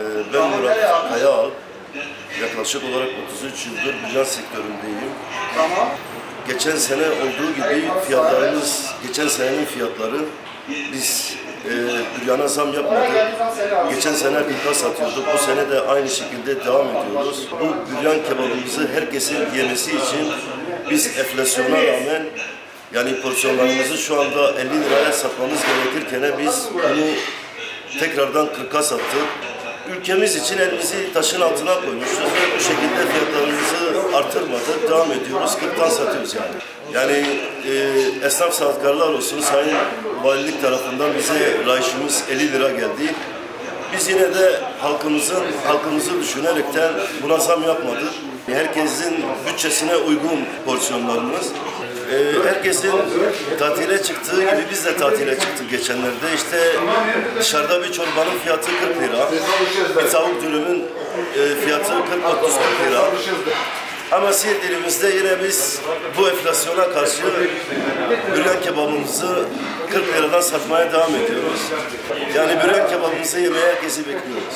Ee, Ben Murat Kayağal. Yaklaşık olarak 33 yıldır büryan sektöründeyim. Geçen sene olduğu gibi fiyatlarımız, geçen senenin fiyatları biz e, büryana zam yapmadık. Geçen sene birkaç satıyorduk. Bu sene de aynı şekilde devam ediyoruz. Bu büryan kebabımızı herkesin yemesi için biz enflasyona rağmen yani porsiyonlarımızı şu anda 50 liraya satmamız gerekirken biz bunu tekrardan 40'a sattık. Ülkemiz için elimizi taşın altına koymuşuz ve bu şekilde fiyatlarımızı artırmadık, devam ediyoruz, 40'tan satıyoruz yani. Yani e, esnaf sanatkarlar olsun, Sayın Valilik tarafından bize rayişimiz 50 lira geldi. Biz yine de halkımızın halkımızı düşünerekten buna zam yapmadık. Herkesin bütçesine uygun porsiyonlarımız. Ee, herkesin tatile çıktığı gibi biz de tatile çıktık geçenlerde. İşte dışarıda bir çorbanın fiyatı 40 lira. Bir tavuk dürümün e, fiyatı 40-30 lira. Ama Siirt yine biz bu enflasyona karşı büryan kebabımızı 40 liradan satmaya devam ediyoruz. Yani büryan kebabımızı yemeye herkesi bekliyoruz.